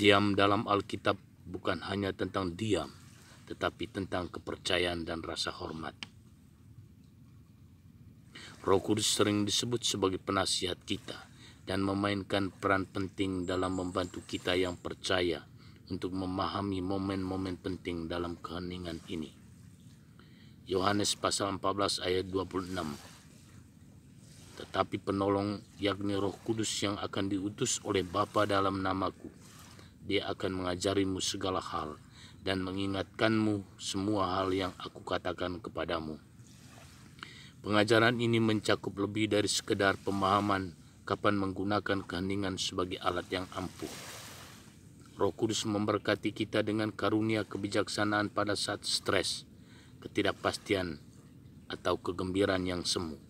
Diam dalam Alkitab bukan hanya tentang diam, tetapi tentang kepercayaan dan rasa hormat. Roh Kudus sering disebut sebagai penasihat kita dan memainkan peran penting dalam membantu kita yang percaya untuk memahami momen-momen penting dalam keheningan ini. Yohanes pasal 14 ayat 26 Tetapi penolong yakni roh kudus yang akan diutus oleh Bapa dalam namaku dia akan mengajarimu segala hal dan mengingatkanmu semua hal yang aku katakan kepadamu Pengajaran ini mencakup lebih dari sekedar pemahaman kapan menggunakan keheningan sebagai alat yang ampuh. Roh Kudus memberkati kita dengan karunia kebijaksanaan pada saat stres, ketidakpastian, atau kegembiraan yang semu.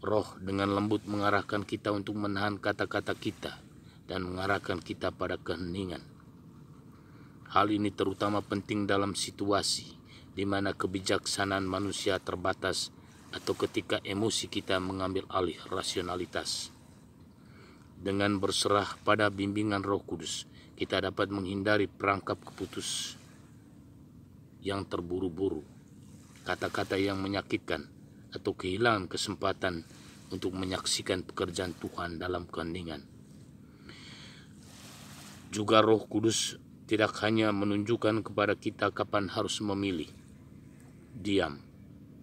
Roh dengan lembut mengarahkan kita untuk menahan kata-kata kita dan mengarahkan kita pada keheningan. Hal ini terutama penting dalam situasi di mana kebijaksanaan manusia terbatas atau ketika emosi kita mengambil alih rasionalitas. Dengan berserah pada bimbingan Roh Kudus, kita dapat menghindari perangkap keputus yang terburu-buru, kata-kata yang menyakitkan, atau kehilangan kesempatan untuk menyaksikan pekerjaan Tuhan dalam keheningan. Juga Roh Kudus tidak hanya menunjukkan kepada kita kapan harus memilih, diam,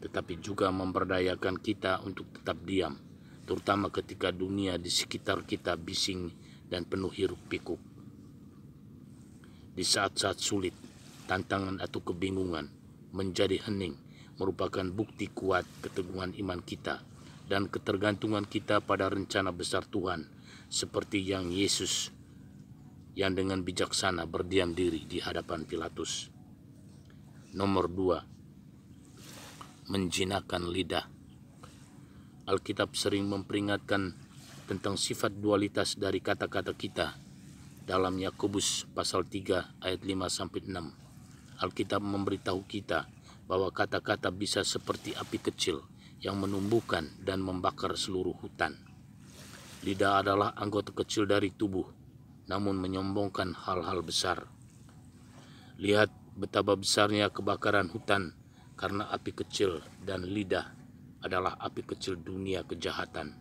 tetapi juga memberdayakan kita untuk tetap diam, terutama ketika dunia di sekitar kita bising dan penuh hiruk pikuk. Di saat-saat sulit, tantangan atau kebingungan menjadi hening merupakan bukti kuat keteguhan iman kita dan ketergantungan kita pada rencana besar Tuhan seperti yang Yesus yang dengan bijaksana berdiam diri di hadapan Pilatus. Nomor dua, menjinakkan lidah. Alkitab sering memperingatkan tentang sifat dualitas dari kata-kata kita dalam Yakobus pasal 3 ayat 5 sampai 6. Alkitab memberitahu kita bahwa kata-kata bisa seperti api kecil yang menumbuhkan dan membakar seluruh hutan. Lidah adalah anggota kecil dari tubuh, namun menyombongkan hal-hal besar. Lihat betapa besarnya kebakaran hutan karena api kecil dan lidah adalah api kecil dunia kejahatan.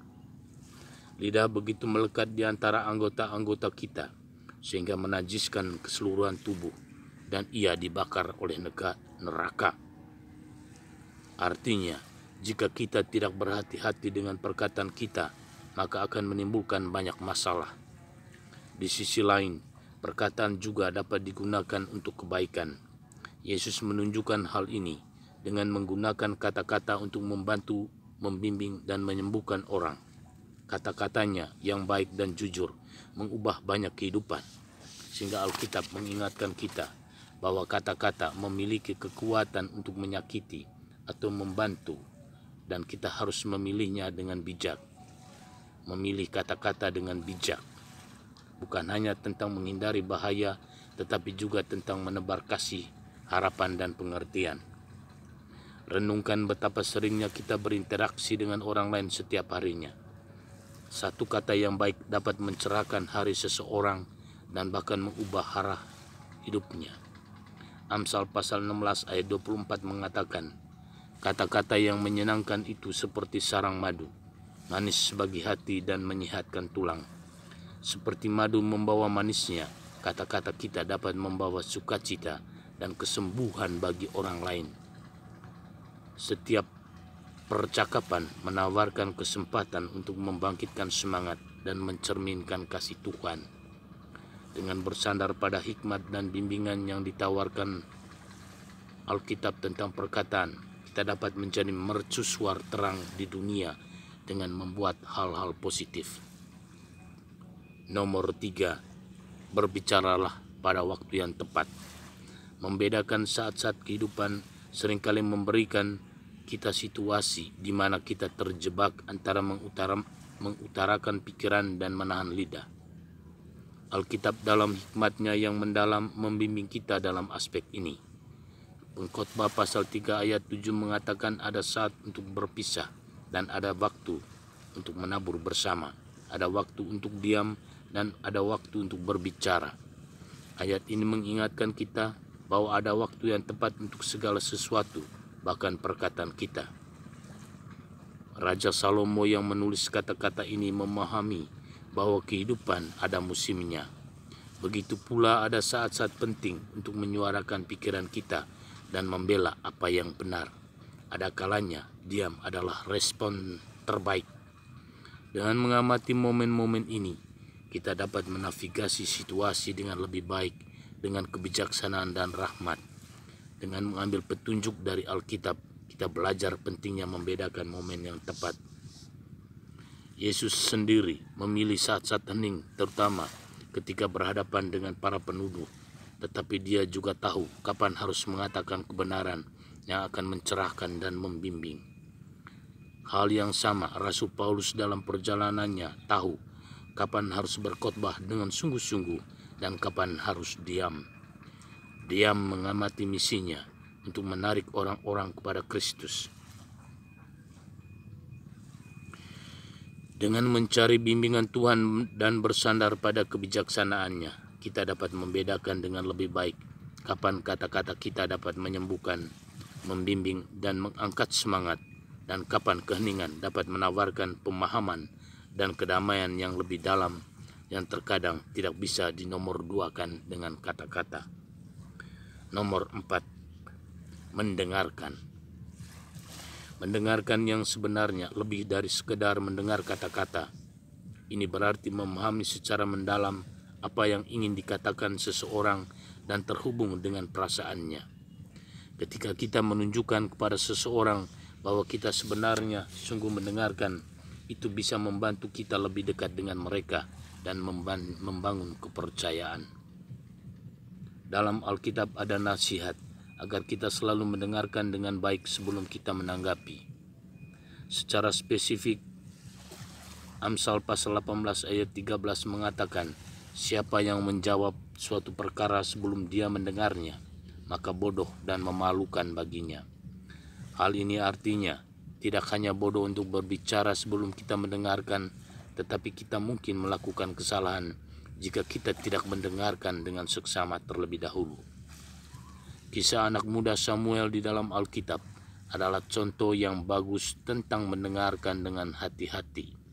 Lidah begitu melekat di antara anggota-anggota kita sehingga menajiskan keseluruhan tubuh dan ia dibakar oleh neraka. Artinya, jika kita tidak berhati-hati dengan perkataan kita, maka akan menimbulkan banyak masalah. Di sisi lain, perkataan juga dapat digunakan untuk kebaikan. Yesus menunjukkan hal ini dengan menggunakan kata-kata untuk membantu, membimbing, dan menyembuhkan orang. Kata-katanya yang baik dan jujur mengubah banyak kehidupan, sehingga Alkitab mengingatkan kita bahwa kata-kata memiliki kekuatan untuk menyakiti atau membantu, dan kita harus memilihnya dengan bijak. Memilih kata-kata dengan bijak bukan hanya tentang menghindari bahaya, tetapi juga tentang menebar kasih, harapan, dan pengertian. Renungkan betapa seringnya kita berinteraksi dengan orang lain setiap harinya. Satu kata yang baik dapat mencerahkan hari seseorang dan bahkan mengubah arah hidupnya. Amsal pasal 16 ayat 24 mengatakan, Kata-kata yang menyenangkan itu seperti sarang madu, manis bagi hati dan menyehatkan tulang. Seperti madu membawa manisnya, kata-kata kita dapat membawa sukacita dan kesembuhan bagi orang lain. Setiap percakapan menawarkan kesempatan untuk membangkitkan semangat dan mencerminkan kasih Tuhan. Dengan bersandar pada hikmat dan bimbingan yang ditawarkan Alkitab tentang perkataan, kita dapat menjadi mercusuar terang di dunia dengan membuat hal-hal positif. Nomor tiga, berbicaralah pada waktu yang tepat. Membedakan saat-saat kehidupan sering kali memberikan kita situasi di mana kita terjebak antara mengutara, mengutarakan pikiran dan menahan lidah. Alkitab dalam hikmatnya yang mendalam membimbing kita dalam aspek ini. Pengkhotbah pasal 3 ayat 7 mengatakan ada saat untuk berpisah dan ada waktu untuk menabur bersama. Ada waktu untuk diam dan ada waktu untuk berbicara. Ayat ini mengingatkan kita bahwa ada waktu yang tepat untuk segala sesuatu, bahkan perkataan kita. Raja Salomo yang menulis kata-kata ini memahami bahwa kehidupan ada musimnya. Begitu pula ada saat-saat penting untuk menyuarakan pikiran kita dan membela apa yang benar. Ada kalanya diam adalah respon terbaik. Dengan mengamati momen-momen ini, kita dapat menavigasi situasi dengan lebih baik dengan kebijaksanaan dan rahmat. Dengan mengambil petunjuk dari Alkitab, kita belajar pentingnya membedakan momen yang tepat. Yesus sendiri memilih saat-saat hening, terutama ketika berhadapan dengan para penuduh, tetapi dia juga tahu kapan harus mengatakan kebenaran yang akan mencerahkan dan membimbing. Hal yang sama Rasul Paulus dalam perjalanannya tahu kapan harus berkhotbah dengan sungguh-sungguh dan kapan harus diam. Diam mengamati misinya untuk menarik orang-orang kepada Kristus. Dengan mencari bimbingan Tuhan dan bersandar pada kebijaksanaannya, kita dapat membedakan dengan lebih baik kapan kata-kata kita dapat menyembuhkan, membimbing, dan mengangkat semangat dan kapan keheningan dapat menawarkan pemahaman dan kedamaian yang lebih dalam yang terkadang tidak bisa dinomorduakan dengan kata-kata. Nomor empat, mendengarkan. Mendengarkan yang sebenarnya lebih dari sekedar mendengar kata-kata. Ini berarti memahami secara mendalam apa yang ingin dikatakan seseorang dan terhubung dengan perasaannya. Ketika kita menunjukkan kepada seseorang bahwa kita sebenarnya sungguh mendengarkan, itu bisa membantu kita lebih dekat dengan mereka dan membangun kepercayaan. Dalam Alkitab ada nasihat agar kita selalu mendengarkan dengan baik sebelum kita menanggapi. Secara spesifik, Amsal pasal 18 ayat 13 mengatakan, siapa yang menjawab suatu perkara sebelum dia mendengarnya, maka bodoh dan memalukan baginya. Hal ini artinya tidak hanya bodoh untuk berbicara sebelum kita mendengarkan, tetapi kita mungkin melakukan kesalahan jika kita tidak mendengarkan dengan seksama terlebih dahulu. Kisah anak muda Samuel di dalam Alkitab adalah contoh yang bagus tentang mendengarkan dengan hati-hati.